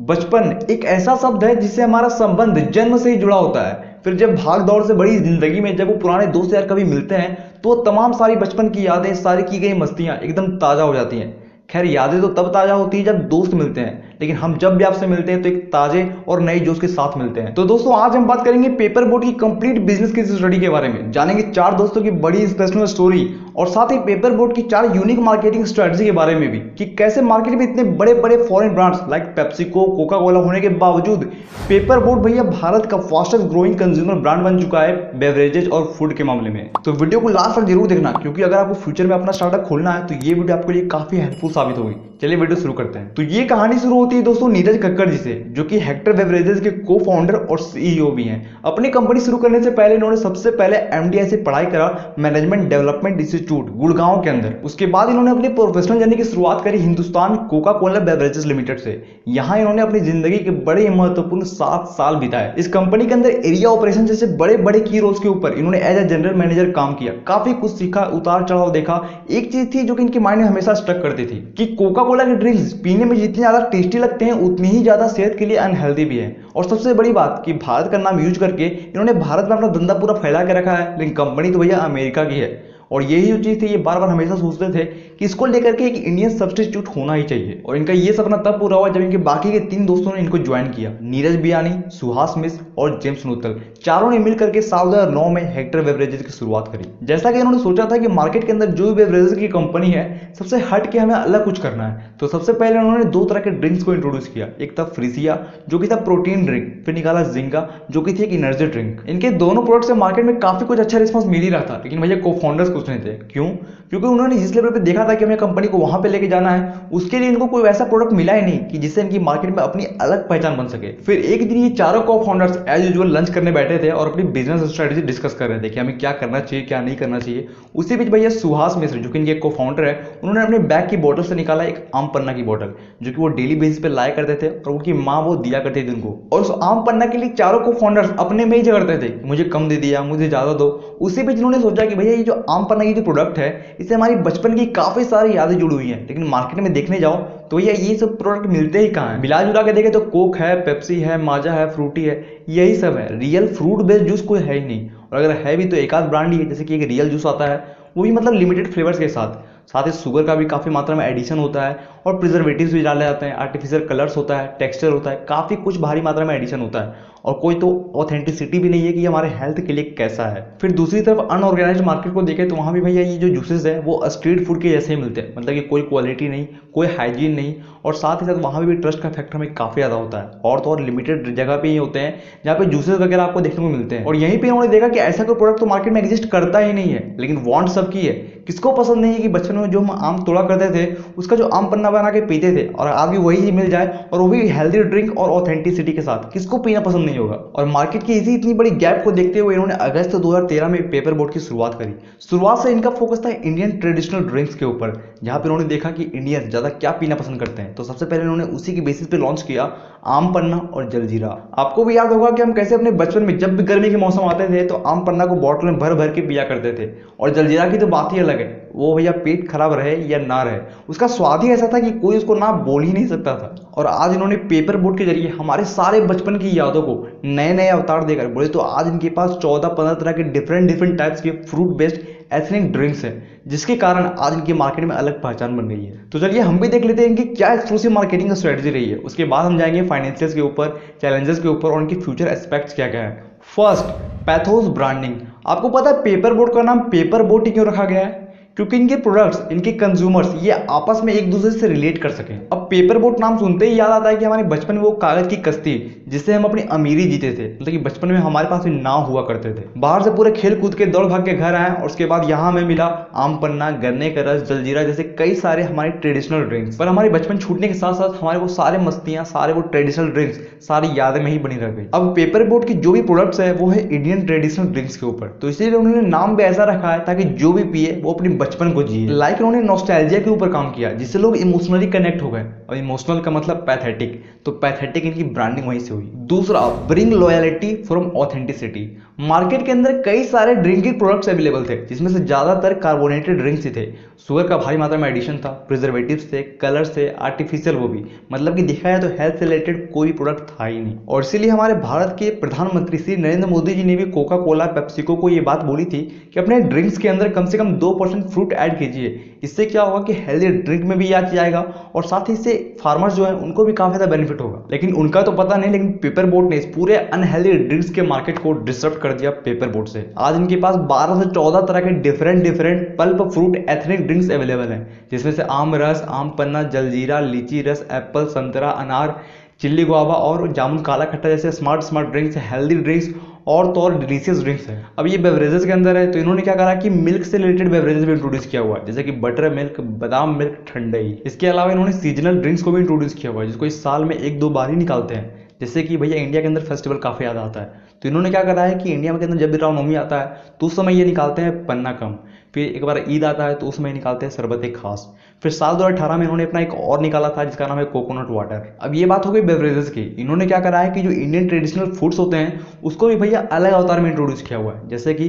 बचपन एक ऐसा शब्द है जिससे हमारा संबंध जन्म से ही जुड़ा होता है। फिर जब भाग दौड़ से बड़ी ज़िंदगी में जब वो पुराने दोस्त यार कभी मिलते हैं तो तमाम सारी बचपन की यादें, सारी की गई मस्तियाँ एकदम ताज़ा हो जाती हैं। खैर, यादें तो तब ताज़ा होती हैं जब दोस्त मिलते हैं। लेकिन हम जब भी आपसे मिलते हैं तो एक ताजे और नए जोश के साथ मिलते हैं। तो दोस्तों, आज हम बात करेंगे पेपर बोट की कंप्लीट बिज़नेस की स्टडी के बारे में। जानेंगे चार दोस्तों की बड़ी इंस्पिरेशनल स्टोरी और साथ ही पेपर बोट की चार यूनिक मार्केटिंग स्ट्रेटजी के बारे में भी कि कैसे मार्केट में इतने बड़े बड़े foreign brands like PepsiCo Coca Cola होने के बावजूद पेपर बोट भैया भारत का फास्टेस्ट ग्रोइंग कंज्यूमर ब्रांड बन चुका है बेवरेजेज और फ़ूड के मामले में। तो वीडियो को लास्ट तक ज़रूर देखना, क्योंकि अगर आपको फ्यूचर में अपना स्टार्टअप खोलना है तो ये वीडियो आपके लिए काफ़ी हेल्पफुल साबित होगी। चलिए वीडियो शुरू करते हैं। तो ये कहानी शुरू होती है दोस्तों नीरज कक्कड़ जी से, जो कि हेक्टर बेवरेजेस के को फाउंडर और सीईओ भी हैं। अपनी कंपनी शुरू करने से पहले इन्होंने सबसे पहले एमडीआई से पढ़ाई करा मैनेजमेंट डेवलपमेंट इंस्टीट्यूट गुड़गांव के अंदर। उसके बाद इन्होंने अपनी प्रोफेशनल जर्नी की शुरुआत करी Hindustan Coca Cola beverages limited से। यहाँ इन्होंने अपनी ज़िंदगी के बड़े महत्वपूर्ण सात साल बिताए। इस कंपनी के अंदर एरिया ऑपरेशन जैसे बड़े बड़े की रोल्स के ऊपर इन्होंने एज ए जनरल मैनेजर काम किया। काफ़ी कुछ सीखा उतार चढ़ाव देखा। एक चीज़ थी जो कि इनके माइंड में हमेशा स्टक करती थी कि कोका कोला के ड्रिंक्स पीने में जितनी ज़्यादा टेस्टी लगते हैं, उतनी ही ज़्यादा सेहत के लिए अनहेल्दी भी है। और सबसे बड़ी बात कि भारत का नाम यूज़ करके इन्होंने भारत में अपना धंधा पूरा फैला के रखा है, लेकिन कंपनी तो भैया अमेरिका की है। और यही जो चीज़ थी, ये बार बार हमेशा सोचते थे कि इसको लेकर के एक इंडियन सब्सटीट्यूट होना ही चाहिए। और इनका ये सपना तब पूरा हुआ जब इनके बाकी के तीन दोस्तों ने इनको ज्वाइन किया। नीरज बियानी, सुहास मिश्र और जेम्स नूतल। चारों ने मिलकर के साल दो में हेक्टर बेवरेजेस की शुरुआत करी। जैसा कि इन्होंने सोचा था कि मार्केट के अंदर जो भी बेवरेजेस की कंपनी है, सबसे हट के हमें अलग कुछ करना है। तो सबसे पहले उन्होंने दो तरह के ड्रिंक्स को इंट्रोड्यूस किया। एक था फ्रीसिया जो कि था प्रोटीन ड्रिंक फिर निकाला जिंगा जो कि थी एक एनर्जी ड्रिंक इनके दोनों प्रोडक्ट से मार्केट में काफ़ी कुछ अच्छा रिस्पॉन्स मिल ही रहा था। लेकिन भैया को फाउंडर्स कुछ नहीं थे। क्यों? क्योंकि उन्होंने जिस लेवल पे देखा था कि हमें कंपनी को वहाँ पे लेके जाना है, उसके लिए इनको कोई वैसा प्रोडक्ट मिला ही नहीं कि जिससे इनकी मार्केट में अपनी अलग पहचान बन सके। फिर एक दिन ये चारों को फाउंडर्स एज यूजुअल लंच करने बैठे थे और अपनी बिज़नेस स्ट्रेटेजी डिस्कस कर रहे थे कि हमें क्या करना चाहिए, क्या नहीं करना चाहिए। उसी बीच भैया सुहास मिश्र, जो कि इनके को फाउंडर है, उन्होंने अपने बैग की बोतल से निकाला एक आम पन्ना की बोतल जो कि वो डेली बेसिस पे लाया करते थे और उनकी माँ वो दिया करती थी उनको। और उस आम पन्ना के लिए चारों को फाउंडर्स अपने में ही झगड़ते थे मुझे कम दे दिया, मुझे ज़्यादा दो। उसी बीच उन्होंने सोचा कि भैया ये जो आम पन्ना की जो प्रोडक्ट है, इससे हमारी बचपन की काफ़ी सारी यादें जुड़ी हुई हैं। लेकिन मार्केट में देखने जाओ तो ये ये सब प्रोडक्ट मिलते ही कहाँ हैं? मिला जुला के देखे तो कोक है पेप्सी है माजा है फ्रूटी है, यही सब है। रियल फ्रूट बेस्ड जूस कोई है ही नहीं। और अगर है भी तो एक आध ब्रांड ही है, जैसे कि एक रियल जूस आता है, वो भी मतलब लिमिटेड फ्लेवर्स के साथ। साथ ही शुगर का भी काफ़ी मात्रा में एडिशन होता है और प्रिजर्वेटिव्स भी डाले जाते हैं आर्टिफिशियल कलर्स होता है टेक्सचर होता है, काफ़ी कुछ भारी मात्रा में एडिशन होता है। और कोई तो ऑथेंटिसिटी भी नहीं है कि हमारे हेल्थ के लिए कैसा है। फिर दूसरी तरफ़ अनऑर्गेनाइज मार्केट को देखें तो वहाँ भी भैया ये जो जूसेस है, वो स्ट्रीट फ़ूड के जैसे ही मिलते हैं। मतलब कि कोई क्वालिटी नहीं, कोई हाइजीन नहीं और साथ ही साथ वहाँ भी ट्रस्ट का फैक्टर हमें काफ़ी ज़्यादा होता है। और तो और लिमिटेड जगह पर ही होते हैं, जहाँ पे जूसेस वगैरह आपको देखने को मिलते हैं। और यहीं पर उन्होंने देखा कि ऐसा कोई प्रोडक्ट तो मार्केट में एग्जिस्ट करता ही नहीं है, लेकिन वॉन्ट सबकी है। किसको पसंद नहीं है कि बचपन में जो हम आम तोड़ा करते थे, उसका जो आम पन्ना बना के पीते थे, और आज भी वही मिल जाए, और वो भी हेल्दी ड्रिंक और ऑथेंटिसिटी के साथ, किसको पीना पसंद नहीं होगा? और मार्केट की इसी इतनी बड़ी गैप को देखते हुए इन्होंने अगस्त दो हज़ार तेरह में पेपर बोर्ड की शुरुआत करी। शुरुआत से इनका फोकस था इंडियन ट्रेडिशनल ड्रिंक्स के ऊपर। जहाँ पे उन्होंने देखा कि इंडियंस ज़्यादा क्या पीना पसंद करते हैं। तो सबसे पहले उन्होंने उसी के बेसिस पे लॉन्च किया आम पन्ना और जलजीरा आपको भी याद होगा कि हम कैसे अपने बचपन में जब भी गर्मी के मौसम आते थे तो आम पन्ना को बॉटल में भर भर के पिया करते थे। और जलजीरा की तो बात ही अलग है। वो भैया पेट खराब रहे या ना रहे। उसका स्वाद ही ऐसा था कि कोई उसको ना बोल ही नहीं सकता था। और आज इन्होंने पेपर बोट के ज़रिए हमारे सारे बचपन की यादों को नए नए अवतार देकर बोले तो आज इनके पास चौदह पंद्रह तरह के डिफरेंट डिफरेंट टाइप्स के फ्रूट बेस्ड एथनिक ड्रिंक्स है, जिसके कारण आज इनकी मार्केट में अलग पहचान बन गई है। तो चलिए, हम भी देख लेते हैं इनकी क्या एक्सक्लूसिव मार्केटिंग स्ट्रेटजी रही है। उसके बाद हम जाएँगे फाइनेंशियल के ऊपर चैलेंजेस के ऊपर और उनके फ्यूचर एस्पेक्ट्स क्या क्या है। फ़र्स्ट पैथोस ब्रांडिंग आपको पता है पेपर बोट का नाम पेपर बोट ही क्यों रखा गया है? क्योंकि इनके प्रोडक्ट्स इनके कंज्यूमर्स ये आपस में एक दूसरे से रिलेट कर सकें। अब पेपर बोट नाम सुनते ही याद आता है कि हमारे बचपन में वो कागज़ की कश्ती, जिससे हम अपनी अमीरी जीते थे। मतलब कि बचपन में हमारे पास नाव हुआ करते थे। बाहर से पूरे खेल कूद के दौड़ भाग के घर आए और उसके बाद यहाँ हमें मिला आम पन्ना, गन्ने का रस, जलजीरा जैसे कई सारे हमारे ट्रेडिशनल ड्रिंक्स पर हमारे बचपन छूटने के साथ साथ हमारे वो सारे मस्तियाँ, सारे वो ट्रेडिशनल ड्रिंक्स सारी यादें में ही बनी रह गई। अब पेपर बोट की जो भी प्रोडक्ट्स है, वो है इंडियन ट्रेडिशनल ड्रिंक्स के ऊपर। तो इसीलिए उन्होंने नाम भी ऐसा रखा है ताकि जो भी पिए, वो अपनी बचपन को जिए। लाइक उन्होंने नॉस्टैल्जिया के ऊपर काम किया, जिससे लोग इमोशनली कनेक्ट हो गए। और इमोशनल का मतलब पैथेटिक तो पैथेटिक इनकी ब्रांडिंग वहीं से हुई। दूसरा bring loyalty from authenticity market के अंदर कई सारे ड्रिंकिंग प्रोडक्ट्स अवेलेबल थे, जिसमें से ज़्यादातर कार्बोनेटेड ड्रिंक्स ही थे। शुगर का भारी मात्रा में एडिशन था प्रिजर्वेटिव्स थे कलर्स थे आर्टिफिशियल वो भी। मतलब कि देखा जाए तो हेल्थ रिलेटेड कोई प्रोडक्ट था ही नहीं। और इसीलिए हमारे भारत के प्रधानमंत्री श्री नरेंद्र मोदी जी ने भी कोका कोला पेप्सिको को ये बात बोली थी कि अपने ड्रिंक्स के अंदर कम से कम दो परसेंट फ्रूट ऐड कीजिए। इससे क्या होगा कि हेल्दी ड्रिंक में भी याद जाएगा और साथ ही इससे फार्मर्स जो है, उनको भी काफ़ी ज़्यादा बेनिफिट होगा। लेकिन उनका तो पता नहीं, लेकिन पेपर बोट ने इस पूरे अनहेल्दी ड्रिंक्स के मार्केट को डिस्टर्ब कर दिया पेपर बोट से। आज इनके पास 12 से 14 तरह के different different pulp fruit ethnic drinks available हैं। जिसमें से आम रस, आम पन्ना, जलजीरा, लीची रस एप्पल संतरा, अनार, चिल्ली गुआवा और जामुन, काला खट्टा जैसे smart smart drinks healthy drinks और तो और डिलीशियस ड्रिंक्स है। अब ये बेवरेजेस के अंदर है तो इन्होंने क्या करा कि मिल्क से रिलेटेड बेवरेजेस भी इंट्रोड्यूस किया हुआ है। जैसे कि बटर मिल्क बादाम मिल्क ठंडई। इसके अलावा इन्होंने सीजनल ड्रिंक्स को भी इंट्रोड्यूस किया हुआ है, जिसको इस साल में एक दो बार ही निकालते हैं। जैसे कि भैया इंडिया के अंदर फेस्टिवल काफ़ी ज़्यादा आता है। तो इन्होंने क्या करा है कि इंडिया के अंदर जब भी रामनवमी आता है तो उस समय ये निकालते हैं पन्ना कम। फिर एक बार ईद आता है तो उसमें निकालते हैं शरबत एक खास। फिर साल दो हज़ार अठारह में इन्होंने अपना एक और निकाला था, जिसका नाम है कोकोनट वाटर अब ये बात हो गई बेवरेजेस की। इन्होंने क्या करा है कि जो इंडियन ट्रेडिशनल फूड्स होते हैं, उसको भी भैया अलग अवतार में इंट्रोड्यूस किया हुआ है। जैसे कि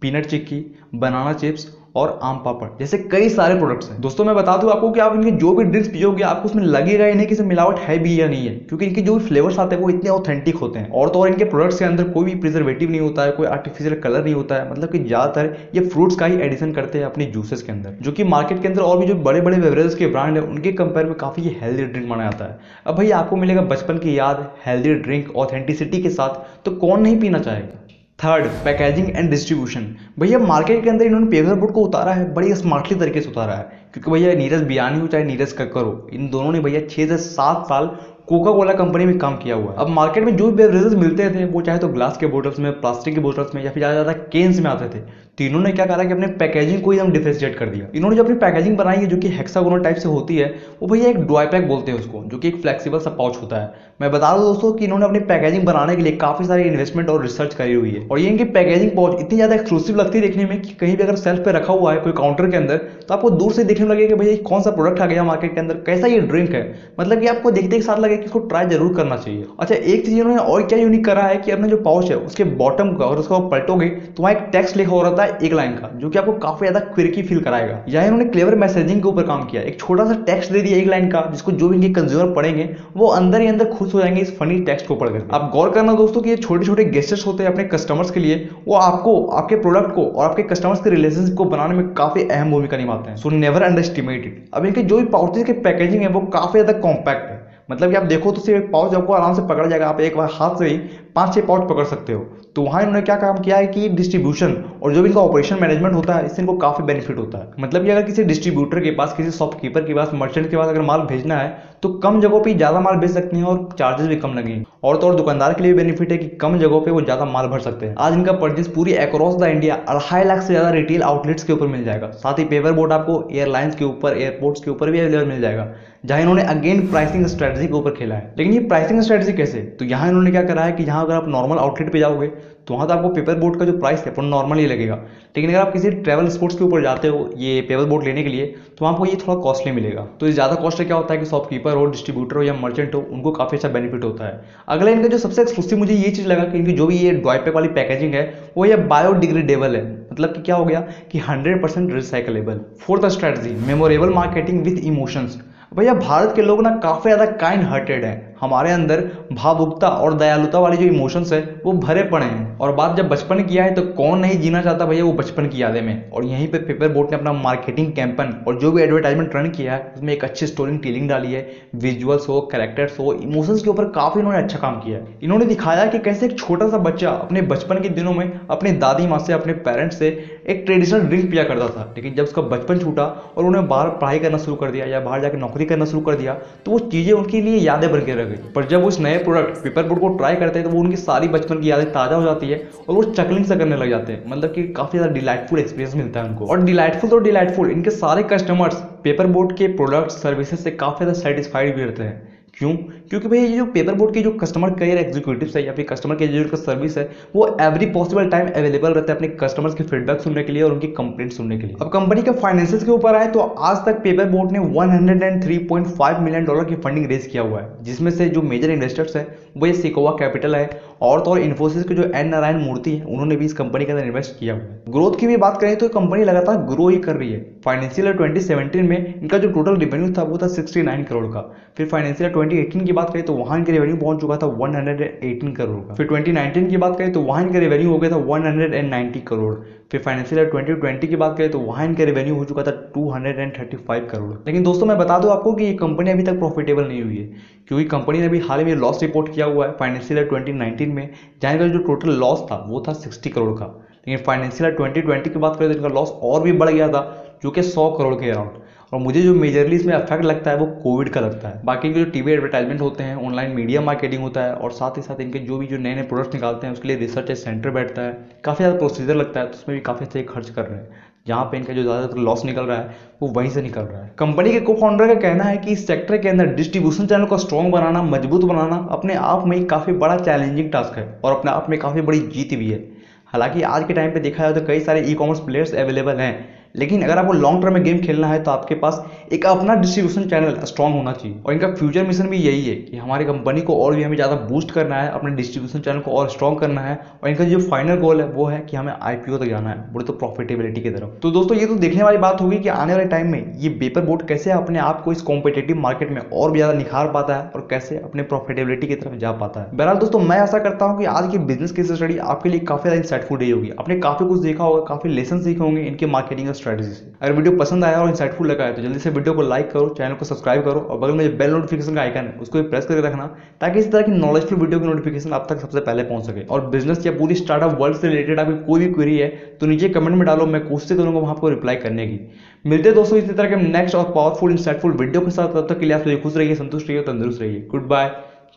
पीनट चिक्की बनाना चिप्स और आम पापड़, जैसे कई सारे प्रोडक्ट्स हैं। दोस्तों, मैं बता दूँ आपको कि आप इनके जो भी ड्रिंक्स पियोगे, आपको उसमें लगेगा ही नहीं कि मिलावट है भी या नहीं है, क्योंकि इनके जो भी फ्लेवर्स आते हैं, वो इतने ऑथेंटिक होते हैं। और तो और इनके प्रोडक्ट्स के अंदर कोई भी प्रिजर्वेटिव नहीं होता है, कोई आर्टिफिशियल कलर नहीं होता है। मतलब कि ज़्यादातर ये फ्रूट्स का ही एडिशन करते हैं अपने जूसेस के अंदर, जो कि मार्केट के अंदर और भी जो बड़े बड़े बेवरेजेस के ब्रांड है, उनके कंपेयर में काफ़ी हेल्दी ड्रिंक माना जाता है। अब भाई, आपको मिलेगा बचपन की याद हेल्दी ड्रिंक ऑथेंटिसिटी के साथ तो कौन नहीं पीना चाहेगा? थर्ड पैकेजिंग एंड डिस्ट्रीब्यूशन भैया मार्केट के अंदर इन्होंने पेपर बोर्ड को उतारा है, बड़ी स्मार्टली तरीके से उतारा है। क्योंकि भैया, नीरज बियानी हो चाहे नीरज कक्कर हो, इन दोनों ने भैया छः से सात साल कोका कोला कंपनी में काम किया हुआ है। अब मार्केट में जो भी बेवरेजेस मिलते थे, वो चाहे तो ग्लास के बोटल्स में प्लास्टिक के बोटल्स में, या फिर ज़्यादा ज़्यादा केन्स में आते थे तो इन्होंने क्या करा कि अपने पैकेजिंग को एकदम डिफ्रेंशिएट कर दिया। इन्होंने जो अपनी पैकेजिंग बनाई है, जो कि हेक्सागोनल टाइप से होती है, वो भैया एक ड्रॉय पैक बोलते हैं उसको, जो कि एक फ्लेक्सिबल सा पाउच होता है। मैं बता दूँ दोस्तों कि इन्होंने अपनी पैकेजिंग बनाने के लिए काफ़ी सारी इन्वेस्टमेंट और रिसर्च करी हुई है। और ये इनकी पैकेजिंग पाउच इतनी ज़्यादा एक्सक्लूसिव लगती है देखने में कि कहीं भी अगर सेल्फ पे रखा हुआ है, कोई काउंटर के अंदर तो आपको दूर से देखने लगेगा कि भैया कौन सा प्रोडक्ट आ गया मार्केट के अंदर, कैसा ये ड्रिंक है? मतलब कि आपको देखते ही साथ लगे कि इसको ट्राई ज़रूर करना चाहिए। अच्छा एक चीज़ इन्होंने और क्या यूनिक करा है कि अपना जो पाउच है, उसके बॉटम का अगर उसको पलटोगे तो वहाँ एक टेक्स्ट लिखा हो रहा था एक लाइन का, जो कि आपको काफ़ी ज़्यादा क्विरकी फील कराएगा। या इन्होंने क्लेवर मैसेजिंग के ऊपर काम किया। एक छोटा सा टेक्स्ट दे दिया एक लाइन का, जिसको जो भी इनके कंज्यूमर पढ़ेंगे, वो अंदर ही अंदर खुश हो जाएँगे इस फनी टेक्स्ट को पढ़कर आप गौर करना दोस्तों कि छोटे छोटे गेस्टर्स होते हैं अपने कस्टमर्स के लिए, वो आपको, आपके प्रोडक्ट को और आपके कस्टमर्स के रिलेशनशिप को बनाने में काफ़ी अहम भूमिका निभाते हैं। सो नेवर अंडर एस्टिमेटेड अब इनके जो भी पाउचेज के पैकेजिंग है, वो काफ़ी ज़्यादा कॉम्पैक्ट है। मतलब कि आप देखो तो सिर्फ़ पाउच आपको आराम से पकड़ जाएगा। आप एक बार हाथ से ही पाँच छह पाउच पकड़ सकते हो। तो वहाँ इन्होंने क्या काम किया है कि डिस्ट्रीब्यूशन और जो भी इनका ऑपरेशन मैनेजमेंट होता है, इससे इनको काफ़ी बेनिफिट होता है। मतलब कि अगर किसी डिस्ट्रीब्यूटर के पास, किसी शॉपकीपर के पास मर्चेंट के पास अगर माल भेजना है तो कम जगहों पर ज़्यादा माल भेज सकते हैं और चार्जेस भी कम लगेंगे। और तो और दुकानदार के लिए भी बेनिफिट है कि कम जगहों पर वो ज़्यादा माल भर सकते हैं। आज इनका परचेज पूरी अक्रॉस द इंडिया अढ़ाई लाख से ज़्यादा रिटेल आउटलेट्स के ऊपर मिल जाएगा। साथ ही पेपर बोर्ड आपको एयरलाइंस के ऊपर एयरपोर्ट्स के ऊपर भी अवेलेबल मिल जाएगा, जहाँ इन्होंने अगेन प्राइसिंग स्ट्रेटजी के ऊपर खेला है। लेकिन ये प्राइसिंग स्ट्रेटजी कैसे? तो यहाँ इन्होंने क्या करा है कि यहाँ अगर आप नॉर्मल आउटलेट पे जाओगे तो वहाँ तो आपको पेपर बोट का जो प्राइस है, वो नॉर्मल ही लगेगा। लेकिन अगर आप किसी ट्रैवल स्पोर्ट्स के ऊपर जाते हो, ये पेपर बोट लेने के लिए तो आपको ये थोड़ा कॉस्टली मिलेगा। तो ज़्यादा कॉस्ट क्या होता है कि शॉपकीपर हो डिस्ट्रीब्यूटर हो या मर्चेंट हो, उनको काफ़ी अच्छा बेनिफिट होता है। अगला इनका जो सबसे एक्सक्लूसिव मुझे ये चीज़ लगा कि इनकी जो भी ये ड्रॉय वाली पैकेजिंग है, वो ये बायोडिग्रेडेबल है। मतलब कि क्या हो गया कि hundred percent recyclable fourth strategy memorable marketing with emotions भैया, भारत के लोग ना काफ़ी ज़्यादा काइंड हार्टेड हैं। हमारे अंदर भावुकता और दयालुता वाली जो इमोशंस है, वो भरे पड़े हैं। और बात जब बचपन की है तो कौन नहीं जीना चाहता भैया वो बचपन की यादें में? और यहीं पे पेपर बोट ने अपना मार्केटिंग कैंपन और जो भी एडवर्टाइजमेंट रन किया है, उसमें एक अच्छी स्टोरी टेलिंग डाली है। विजुअल्स हो कैरेक्टर्स हो इमोशंस के ऊपर काफ़ी इन्होंने अच्छा काम किया है। इन्होंने दिखाया कि कैसे एक छोटा सा बच्चा अपने बचपन के दिनों में अपने दादी माँ से, अपने पेरेंट्स से एक ट्रेडिशनल ड्रिंक पिया करता था। लेकिन जब उसका बचपन छूटा और उन्हें बाहर पढ़ाई करना शुरू कर दिया या बाहर जाकर नौकरी करना शुरू कर दिया तो वो चीज़ें उनके लिए यादें बन के रह गई पर जब उस नए प्रोडक्ट पेपर बोर्ड को ट्राई करते हैं तो वो उनकी सारी बचपन की यादें ताज़ा हो जाती है और वो चकलिंग से करने लग जाते हैं। मतलब कि काफ़ी ज़्यादा डिलाइटफुल एक्सपीरियंस मिलता है उनको। और डिलाइटफुल तो डिलाइटफुल इनके सारे कस्टमर्स पेपर बोर्ड के प्रोडक्ट सर्विसेज़ से काफ़ी ज़्यादा सेटिस्फाइड भी रहते हैं। क्यों? क्योंकि भाई ये जो पेपर बोर्ड के जो कस्टमर केयर एग्जीक्यूटिव है या फिर कस्टमर केयर जो का सर्विस है, वो एवरी पॉसिबल टाइम अवेलेबल रहता है अपने कस्टमर्स के फीडबैक सुनने के लिए और उनकी कंप्लेंट सुनने के लिए। अब कंपनी के फाइनेंशियल के ऊपर आए तो आज तक पेपर बोर्ड ने 103.5 मिलियन डॉलर की फंडिंग रेज किया हुआ है, जिसमें से जो मेजर इन्वेस्टर्स है, वो ये सिकोवा कैपिटल है और तो और इन्फोसिस के जो एन नारायण मूर्ति है, उन्होंने भी इस कंपनी के अंदर इन्वेस्ट किया हुआ है। ग्रोथ की भी बात करें तो कंपनी लगातार ग्रो ही कर रही है। फाइनेंशियल ट्वेंटी में इनका जो टोटल रेवेन्यू था, वो था सिक्सटी करोड़ का। फिर फाइनेंशियल 2018 की बात करें तो वहाँ इनका रेवेन्यू पहुँच चुका था 118 करोड़ का। फिर 2019 की बात करें तो वहाँ इनका रेवेन्यू हो गया था 190 करोड़। फिर फाइनेंशियल ईयर 2020 की बात करें तो वहाँ इनका रेवेन्यू हो चुका था 235 करोड़। लेकिन दोस्तों, मैं बता दूँ आपको कि ये कंपनी अभी तक प्रॉफिटेबल नहीं हुई है, क्योंकि कंपनी ने अभी हाल में लॉस रिपोर्ट किया हुआ है फाइनेंशियल 2019 में, जहाँ का जो टोटल लॉस था वो था 60 करोड़ का। लेकिन फाइनेंशियल 2020 की बात करें तो इनका लॉस और भी बढ़ गया था, जो कि 100 करोड़ के अराउंड और मुझे जो मेजरली इसमें अफेक्ट लगता है वो कोविड का लगता है। बाकी के जो टीवी एडवर्टाइजमेंट होते हैं ऑनलाइन मीडिया मार्केटिंग होता है और साथ ही साथ इनके जो भी जो नए नए प्रोडक्ट्स निकालते हैं, उसके लिए रिसर्च सेंटर बैठता है। काफ़ी ज़्यादा प्रोसीजर लगता है तो उसमें भी काफ़ी अच्छे खर्च कर रहे हैं। जहाँ पे इनका जो ज़्यादातर लॉस निकल रहा है, वो वहीं से निकल रहा है। कंपनी के को फाउंडर का कहना है कि इस सेक्टर के अंदर डिस्ट्रीब्यूशन चैनल को स्ट्रॉन्ग बनाना, मज़बूत बनाना अपने आप में काफ़ी बड़ा चैलेंजिंग टास्क है और अपने आप में काफ़ी बड़ी जीत भी है। हालाँकि आज के टाइम पे देखा जाए तो कई सारे ई कॉमर्स प्लेयर्स अवेलेबल हैं। लेकिन अगर आपको लॉन्ग टर्म में गेम खेलना है तो आपके पास एक अपना डिस्ट्रीब्यूशन चैनल स्ट्रॉन्ग होना चाहिए। और इनका फ्यूचर मिशन भी यही है कि हमारी कंपनी को और भी हमें ज़्यादा बूस्ट करना है, अपने डिस्ट्रीब्यूशन चैनल को और स्ट्रॉन्ग करना है। और इनका जो फाइनल गोल है, वो है कि हमें आईपीओ तक जाना है, बोले तो प्रॉफिटेबिलिटी की तरफ़। तो दोस्तों, ये तो देखने वाली बात होगी कि आने वाले टाइम में ये पेपर बोर्ड कैसे अपने आप को इस कॉम्पिटेटिव मार्केट में और भी ज़्यादा निखार पाता है और कैसे अपने प्रॉफिटेबिलिटी की तरफ़ जा पाता है। बहरहाल दोस्तों, मैं ऐसा करता हूँ कि आज की बिज़नेस केस स्टडी आपके लिए काफ़ी ज़्यादा इंसाइटफुल रही होगी। आपने काफ़ी कुछ देखा होगा, काफ़ी लेसन सीखे होंगे इनके मार्केटिंग स्ट्रेटेजी से अगर वीडियो पसंद आया और इंसाइटफुल लगा है तो जल्दी से वीडियो को लाइक करो चैनल को सब्सक्राइब करो और बगल में जो बेल नोटिफिकेशन का आइकन है, उसको भी प्रेस करके रखना ताकि इस तरह की नॉलेजफुल वीडियो की नोटिफिकेशन आप तक सबसे पहले पहुँच सके। और बिज़नेस या पूरी स्टार्टअप वर्ल्ड से रिलेटेड आपकी कोई भी क्वेरी है तो नीचे कमेंट में डालो, मैं कोशिश करूँगा वहाँ आपको रिप्लाई करने की। मिलते दोस्तों इसी तरह के नेक्स्ट और पावरफुल इंसाइटफुल वीडियो के साथ, तब तक के लिए आप खुश रहिए, संतुष्ट रहिए तंदुरुस्त रहिए। गुड बाय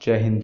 जय हिंद